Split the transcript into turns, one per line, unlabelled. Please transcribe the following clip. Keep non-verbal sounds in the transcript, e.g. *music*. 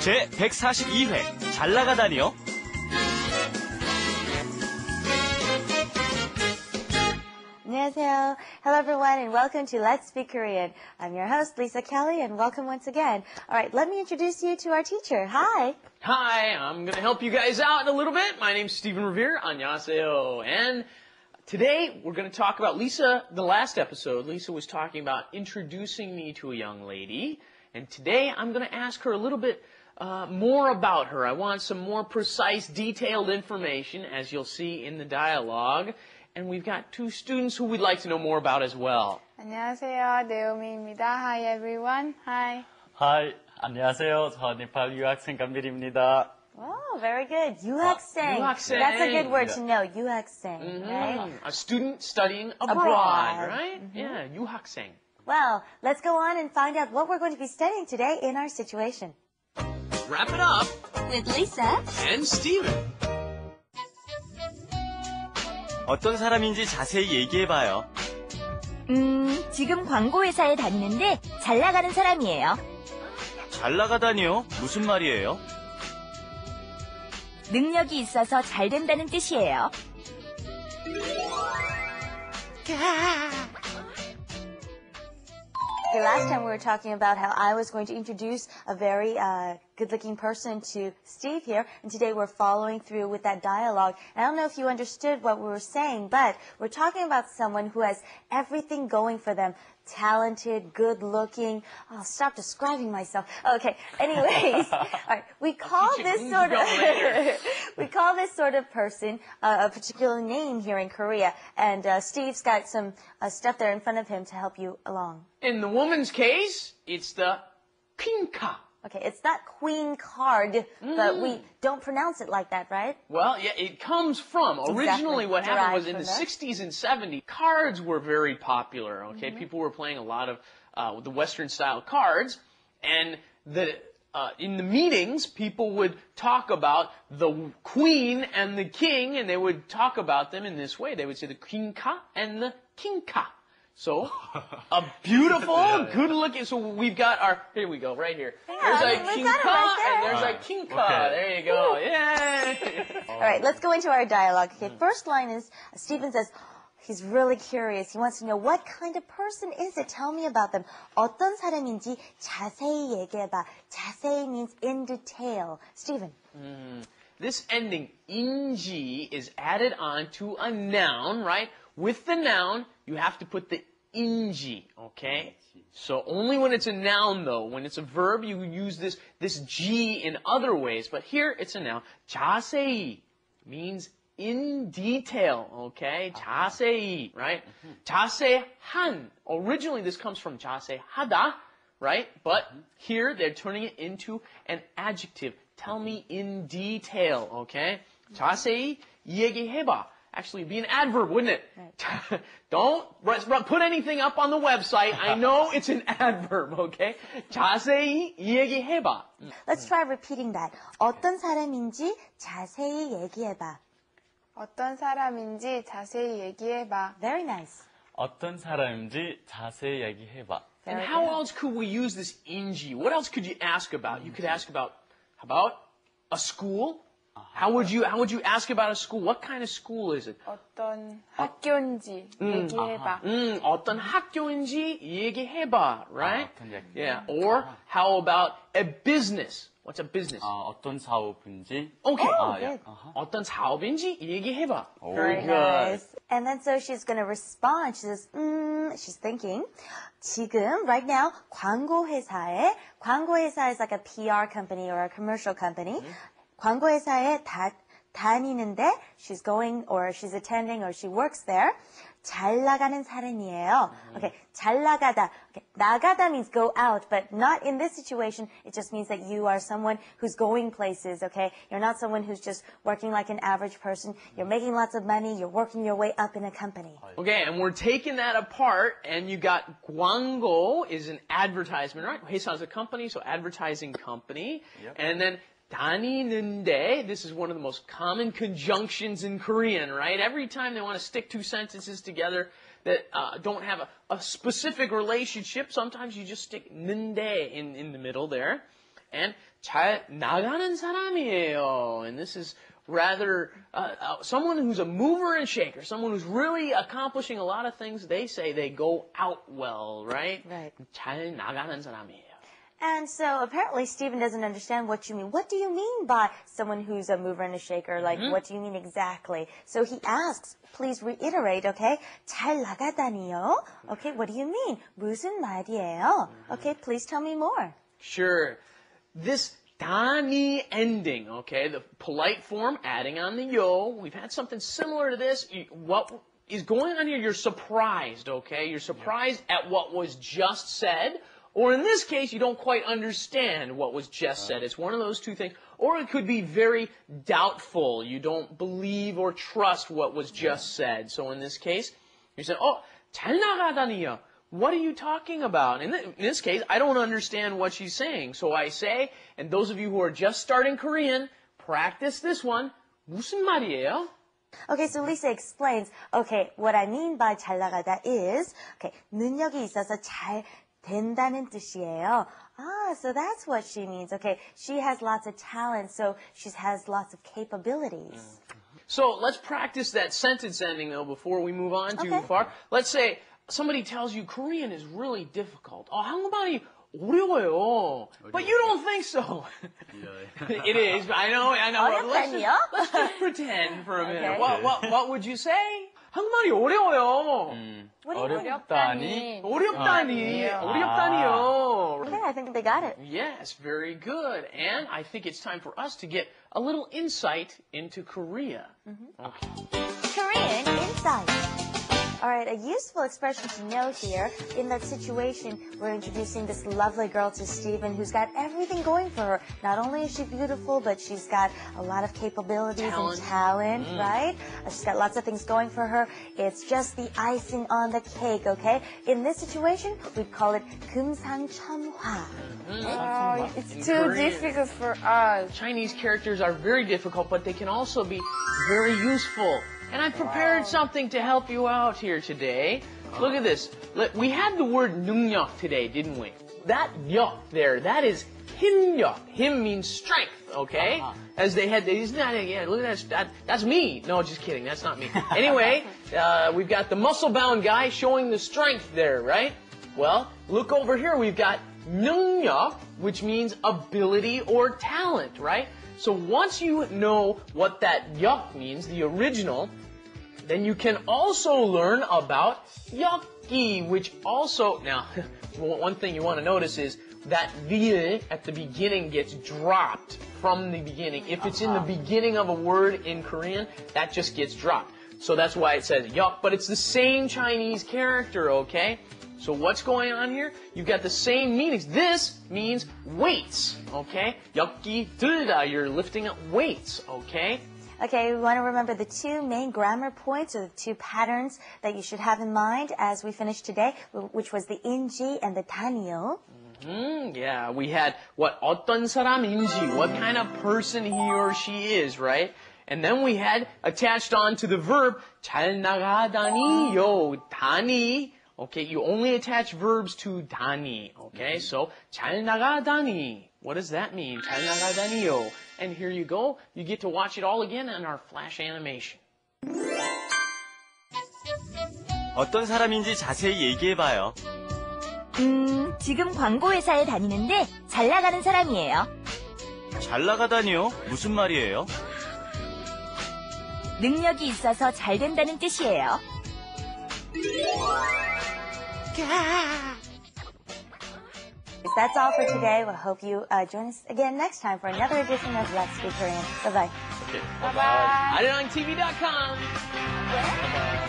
제 142회 잘 나가다니요.
안녕하세요. Hello everyone and welcome to Let's Speak Korean. I'm your host Lisa Kelly and welcome once again. All right, let me introduce you to our teacher. Hi.
Hi, I'm going to help you guys out a little bit. My name's Stephen Revere. 안녕하세요. And today we're going to talk about Lisa, the last episode, Lisa was talking about introducing me to a young lady. And today I'm going to ask her a little bit uh, more about her. I want some more precise, detailed information, as you'll see in the dialogue. And we've got two students who we'd like to know more about as well.
안녕하세요. 네오미입니다. Hi everyone. Hi.
하이, 안녕하세요. 저 네팔 유학생 감밀입니다.
Oh, very good. 유학생.
유학생.
That's a good word to know. 유학생, right?
Mm, A student studying abroad,
Abroad.
right? Yeah, 유학생.
Well, let's go on and find out what we're going to be studying today in our situation.
Wrap it up.
With Lisa.
And Steven.
어떤 사람인지 자세히 얘기해봐요.
음, 지금 광고회사에 다니는데 잘 나가는 사람이에요.
잘 나가다니요? 무슨 말이에요?
능력이 있어서 잘 된다는 뜻이에요.
Okay, last time we were talking about how I was going to introduce a very uh, good-looking person to Steve here, and today we're following through with that dialogue. And I don't know if you understood what we were saying, but we're talking about someone who has everything going for them. Talented, good-looking. I'll stop describing myself. Okay. Anyways, *laughs* all right. We call this sort of *laughs* we call this sort of person uh, a particular name here in Korea, and uh, Steve's got some uh, stuff there in front of him to help you along.
In the woman's case, it's the kinka.
Okay, it's not queen card, but we don't pronounce it like that, right?
Well, yeah, it comes from originally
exactly
what happened was in the
from
60s and 70s, cards were very popular. Okay, people were playing a lot of uh, the Western style cards, and the uh, in the meetings, people would talk about the queen and the king, and they would talk about them in this way. They would say the queen ka and the king ka. So, *laughs* a beautiful, good-looking. So we've got our. Here we go, right here. there's
I
a
mean, we've
king
got it
ka
right there.
and there's a
Alright,
king ka.
okay.
There you go. Yay! *laughs*
All right, let's go into our dialogue. Okay, first line is Stephen says he's really curious. He wants to know what kind of person is it? Tell me about them. 어떤 사람인지 자세히 얘기해봐. 자세히 means in detail. Stephen.
This ending inji is added on to a noun, right? With the noun, you have to put the inji, okay? So only when it's a noun though, when it's a verb, you use this, this G in other ways, but here it's a noun. 자세히 means in detail, okay? 자세히, right? 자세한. Originally this comes from 자세하다, right? But here they're turning it into an adjective. Tell me in detail, okay? 자세히 얘기해봐. Actually, be an adverb, wouldn't it? *laughs* Don't ru- ru- put anything up on the website. I know *laughs* it's an adverb, okay? 자세히 얘기해봐.
Let's try repeating that. 어떤 사람인지 자세히 얘기해봐.
어떤 사람인지 자세히 얘기해봐.
Very nice.
어떤 사람인지 자세히 얘기해봐.
And
Very
how
good.
else could we use this inji? What else could you ask about? You could ask about, how about a school? How would you, how would you ask about a school? What kind of school is it?
어떤 학교인지 얘기해봐.
음, 어떤 학교인지 얘기해봐, right?
어떤 얘기.
Yeah. Or how about a business? What's a business?
아, 어떤 사업인지.
Okay.
Oh,
아, 예.
good.
아하.
어떤 사업인지 얘기해봐.
Very
Nice. And then so she's going to respond. She says, mm, she's thinking. 지금, right now, 광고 회사에, 광고 회사 is like a PR company or a commercial company. 광고 회사에 다, 다니는데, she's going or she's attending or she works there. 잘 나가는 사람이에요. Okay, 잘 나가다. Okay, 나가다 means go out, but not in this situation. It just means that you are someone who's going places, okay? You're not someone who's just working like an average person. You're making lots of money. You're working your way up in a company.
Okay, and we're taking that apart, and you got 광고 is an advertisement, right? 회사 is a company, so advertising company.
Yep.
And then 다니는데, this is one of the most common conjunctions in Korean, right? Every time they want to stick two sentences together that uh, don't have a, a specific relationship, sometimes you just stick 는데 in, in the middle there. And 잘 나가는 사람이에요. And this is rather uh, uh, someone who's a mover and shaker, someone who's really accomplishing a lot of things. They say they go out well, right?
Right.
잘 나가는 사람이에요.
And so apparently Stephen doesn't understand what you mean. What do you mean by someone who's a mover and a shaker? Like, what do you mean exactly? So he asks, please reiterate, okay? 잘 나가다니요? Okay, what do you mean? 무슨 말이에요? Okay, please tell me more.
Sure. This Dani ending, okay, the polite form adding on the yo. We've had something similar to this. You- What is going on here? You're surprised, okay? You're surprised at what was just said. Or in this case, you don't quite understand what was just said. It's one of those two things. Or it could be very doubtful. You don't believe or trust what was just said. So in this case, you say, oh, 잘 나가다니요. What are you talking about? In, th- in this case, I don't understand what she's saying. So I say, and those of you who are just starting Korean, practice this one. 무슨 말이에요?
Okay, so Lisa explains, okay, what I mean by 잘 나가다 is, okay, 능력이 있어서 잘 된다는 뜻이에요. Ah, so that's what she means. Okay, she has lots of talent, so she has lots of capabilities.
So let's practice that sentence ending though before we move on too
Okay.
far. Let's say somebody tells you Korean is really difficult. Oh, 한국말이 어려워요. But you don't think so. *laughs* it is. I know. I know. Let's just,
어렵다니요?
let's just pretend for a minute. *laughs*
Okay.
What, what, what would you say? 한국말이 어려워요.
What do you mean?
어렵다니.
어렵다니.
아.
어렵다니요.
Okay, I think they got it.
Yes, very good. And I think it's time for us to get a little insight into Korea. Okay.
Korean insight. All right, a useful expression to know here in that situation, we're introducing this lovely girl to Stephen who's got everything going for her. Not only is she beautiful, but she's got a lot of capabilities
talent.
and talent, mm. right? She's got lots of things going for her. It's just the icing on the cake, okay? In this situation, we'd call it Kum Sang Cham Hua. Mm-hmm.
Oh, it's too
Korean.
difficult for us.
Chinese characters are very difficult, but they can also be very useful. And I prepared something to help you out here today. Look at this. We had the word nungyok today, didn't we? That yok there, that is himyok. Him means strength, okay? Uh -huh. As they had, Isn't yeah, look at that, that, that's me. No, just kidding, that's not me. anyway, *laughs* uh, we've got the muscle-bound guy showing the strength there, right? Well, look over here, we've got 능력, which means ability or talent, right? So once you know what that yuk means, the original, then you can also learn about yucky, which also, now, *laughs* one thing you want to notice is that the at the beginning gets dropped from the beginning. If it's in the uh-huh. beginning of a word in Korean, that just gets dropped. So that's why it says yuk, but it's the same Chinese character, okay? So what's going on here? You've got the same meanings. This means weights, okay? 역기 들다, you're lifting up weights, okay?
Okay, we want to remember the two main grammar points or the two patterns that you should have in mind as we finish today, which was the inji and the 단이요.
Mm, yeah, we had what 어떤 사람인지, what kind of person he or she is, right? And then we had attached on to the verb 잘 나가다니요, 다니. Okay, you only attach verbs to 다니. Okay, so 잘 나가다니. What does that mean? 잘 나가다니요. And here you go. You get to watch it all again on our flash animation.
어떤 사람인지 자세히 얘기해봐요.
음, 지금 광고회사에 다니는데 잘 나가는 사람이에요.
잘 나가다니요? 무슨 말이에요?
능력이 있어서 잘 된다는 뜻이에요.
If that's all for today. We hope you uh, join us again next time for another edition of Let's Be Korean. Bye-bye.
Okay, bye-bye. bye-bye. I did on TV.com.
Yeah. Bye-bye.